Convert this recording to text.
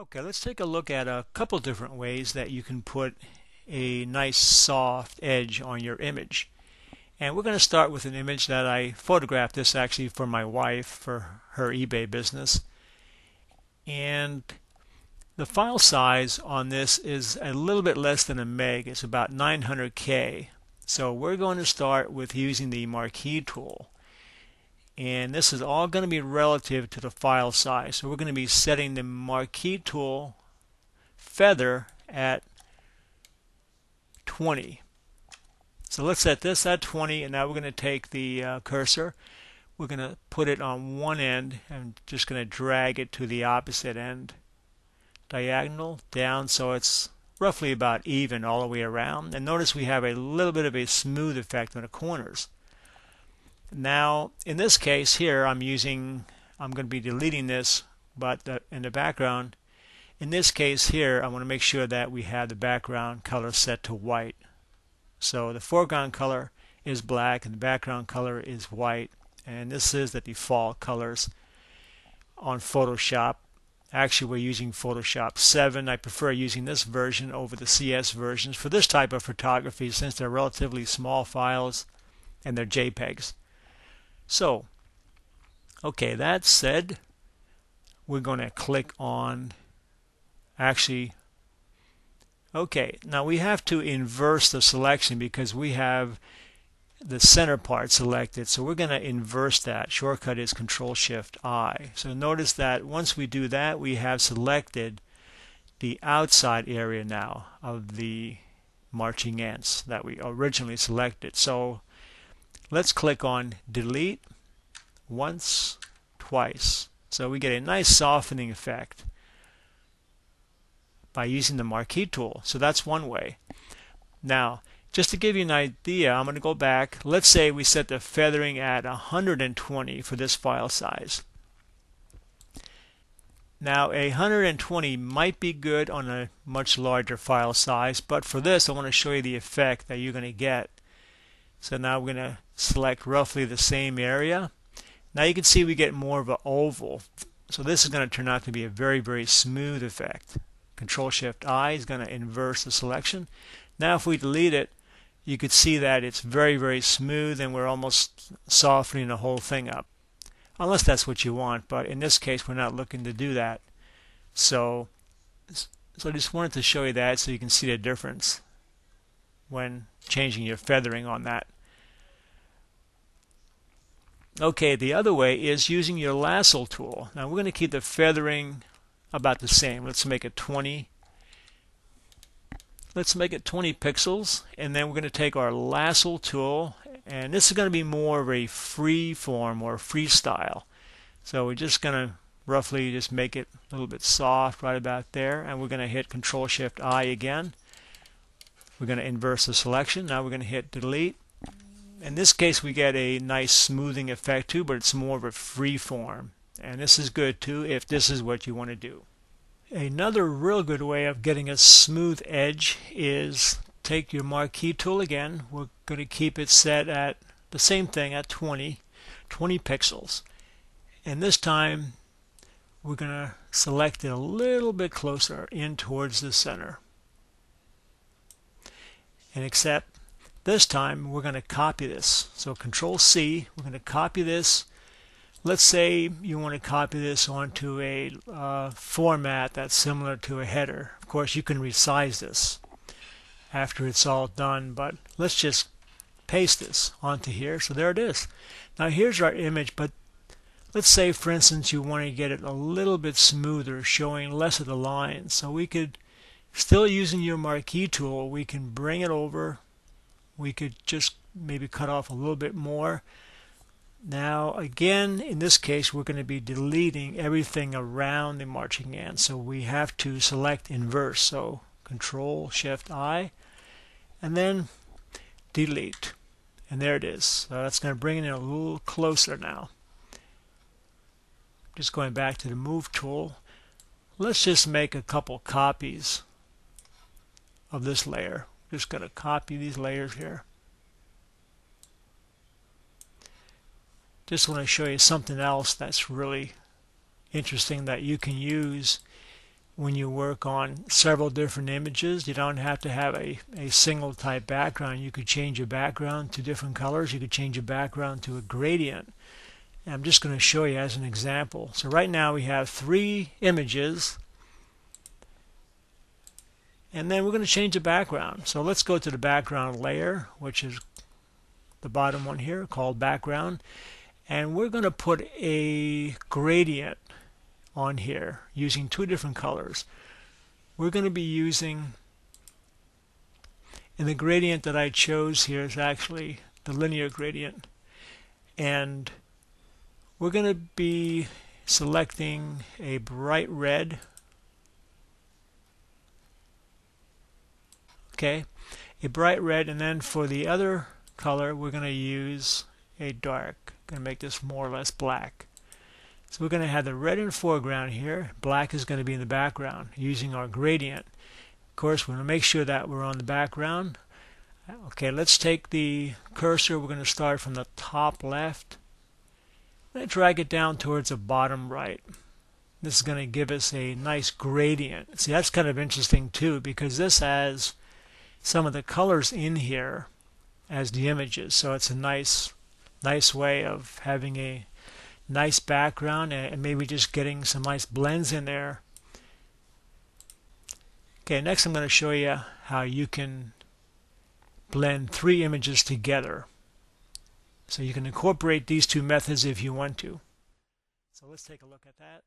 Okay, let's take a look at a couple different ways that you can put a nice soft edge on your image. And we're going to start with an image that I photographed this actually for my wife for her eBay business. And the file size on this is a little bit less than a meg. It's about 900K. So we're going to start with using the marquee tool and this is all going to be relative to the file size. So we're going to be setting the marquee tool feather at 20. So let's set this at 20 and now we're going to take the uh, cursor we're going to put it on one end and just going to drag it to the opposite end diagonal down so it's roughly about even all the way around and notice we have a little bit of a smooth effect on the corners now, in this case here, I'm using, I'm going to be deleting this, but the, in the background, in this case here, I want to make sure that we have the background color set to white. So the foreground color is black and the background color is white. And this is the default colors on Photoshop. Actually, we're using Photoshop 7. I prefer using this version over the CS versions for this type of photography since they're relatively small files and they're JPEGs. So, okay, that said, we're going to click on actually okay now we have to inverse the selection because we have the center part selected. So we're going to inverse that. Shortcut is control shift I. So notice that once we do that we have selected the outside area now of the marching ants that we originally selected. So Let's click on delete once, twice. So we get a nice softening effect by using the marquee tool. So that's one way. Now, just to give you an idea, I'm going to go back. Let's say we set the feathering at 120 for this file size. Now, a 120 might be good on a much larger file size, but for this, I want to show you the effect that you're going to get so now we're going to select roughly the same area. Now you can see we get more of an oval. So this is going to turn out to be a very, very smooth effect. Control Shift I is going to inverse the selection. Now if we delete it, you could see that it's very, very smooth and we're almost softening the whole thing up. Unless that's what you want, but in this case we're not looking to do that. So, so I just wanted to show you that so you can see the difference when changing your feathering on that. Okay, the other way is using your lasso tool. Now we're going to keep the feathering about the same. Let's make it 20. Let's make it 20 pixels and then we're going to take our lasso tool and this is going to be more of a free form or freestyle. So we're just going to roughly just make it a little bit soft right about there and we're going to hit control shift I again we're going to inverse the selection. Now we're going to hit delete. In this case we get a nice smoothing effect too, but it's more of a free form. And this is good too if this is what you want to do. Another real good way of getting a smooth edge is take your marquee tool again. We're going to keep it set at the same thing at 20, 20 pixels. And this time we're going to select it a little bit closer in towards the center and except this time we're going to copy this. So Control C, we're going to copy this. Let's say you want to copy this onto a uh, format that's similar to a header. Of course, you can resize this after it's all done, but let's just paste this onto here. So there it is. Now here's our image, but let's say, for instance, you want to get it a little bit smoother, showing less of the lines. So we could Still using your marquee tool, we can bring it over. We could just maybe cut off a little bit more. Now again, in this case, we're going to be deleting everything around the marching ant. So we have to select inverse. So Control Shift I, and then delete. And there it is. So that's going to bring it in a little closer now. Just going back to the Move tool. Let's just make a couple copies of this layer. Just going to copy these layers here. Just want to show you something else that's really interesting that you can use when you work on several different images. You don't have to have a, a single type background. You could change your background to different colors. You could change your background to a gradient. And I'm just going to show you as an example. So right now we have three images and then we're going to change the background. So let's go to the background layer, which is the bottom one here called background. And we're going to put a gradient on here using two different colors. We're going to be using, and the gradient that I chose here is actually the linear gradient. And we're going to be selecting a bright red okay? A bright red and then for the other color we're going to use a dark. Going to make this more or less black. So we're going to have the red in foreground here. Black is going to be in the background using our gradient. Of course we're going to make sure that we're on the background. Okay let's take the cursor. We're going to start from the top left. I'm drag it down towards the bottom right. This is going to give us a nice gradient. See that's kind of interesting too because this has some of the colors in here as the images. So it's a nice, nice way of having a nice background and maybe just getting some nice blends in there. Okay, next I'm going to show you how you can blend three images together. So you can incorporate these two methods if you want to. So let's take a look at that.